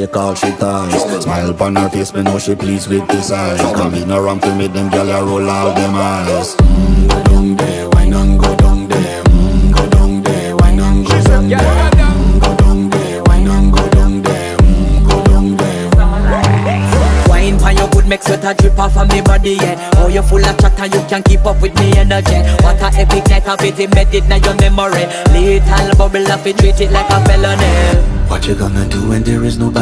Take all she ties Smile upon her face, me know she pleased with this eyes Come in around to me, them girl, I roll all them eyes. Mm, Go down there, wine and go down there. Mm, Go down there, wine and go down there. Mm, Go down there, wine and go down there. Mm, Go down there. Wine pan your good make sweat a drip off of me body, yeah. Oh, you full of chatter, you can't keep up with me energy. What a epic night of it, embedded in your memory. Little bubble of it, treat it like a felony. What you gonna do when there is nobody